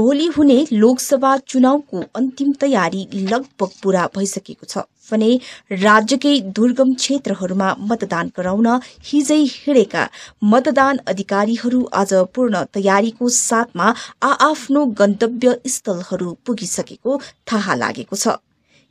भोलि हुने लोकसभा चुनावको अन्तिम तयारी लगभग पूरा भइसकेको छ। भने राज्यकै दुर्गम क्षेत्रहरूमा मतदान गराउन हिजै हिँडेका मतदान अधिकारीहरू आज पूर्ण तयारीको साथमा आआफ्नो गन्तव्य स्थलहरू पुगिसकेको थाहा लागेको छ।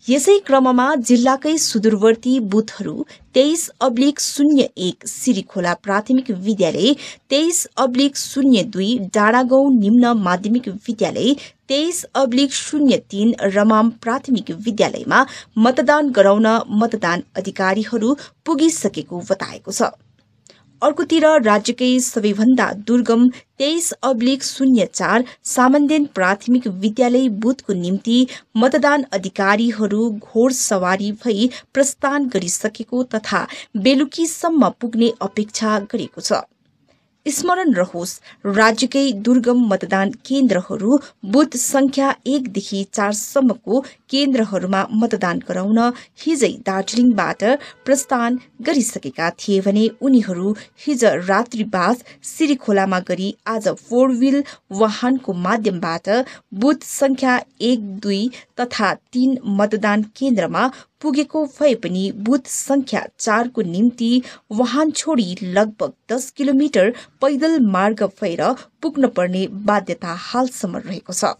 यसै क्रममा जिल्लाकै सुदूरवर्ती बुथहरू तेइस अब्लिक शून्य एक सिरिखोला प्राथमिक विद्यालय तेइस अब्लिक शून्य दुई डाँडागाउँ निम्न माध्यमिक विद्यालय तेइस अब्लिक शून्य तीन रमाम प्राथमिक विद्यालयमा मतदान गराउन मतदान अधिकारीहरू पुगिसकेको बताएको छ। अर्कोतिर राज्यकै सबैभन्दा दुर्गम तेइस अब्लिक शून्य चार सामन्देन प्राथमिक विद्यालय बुथको निम्ति मतदान अधिकारीहरू घोर सवारी भई प्रस्थान गरिसकेको तथा बेलुकीसम्म पुग्ने अपेक्षा गरेको छ। स्मरण रहोस्। राज्यकै दुर्गम मतदान केन्द्रहरू बुथ संख्या एकदेखि चारसम्मको केन्द्रहरूमा मतदान गराउन हिजै दार्जीलिङबाट प्रस्थान गरिसकेका थिए भने उनीहरू हिज रात्रिवास सिरिखोलामा गरी आज फोर व्हील वाहनको माध्यमबाट बुथ संख्या एक दुई तथा तीन मतदान केन्द्रमा पुगेको भए पनि बुथ संख्या चारको निम्ति वाहन छोडी लगभग दस किलोमिटर पैदल मार्ग भएर पुग्न पर्ने बाध्यता हालसम्म रहेको छ।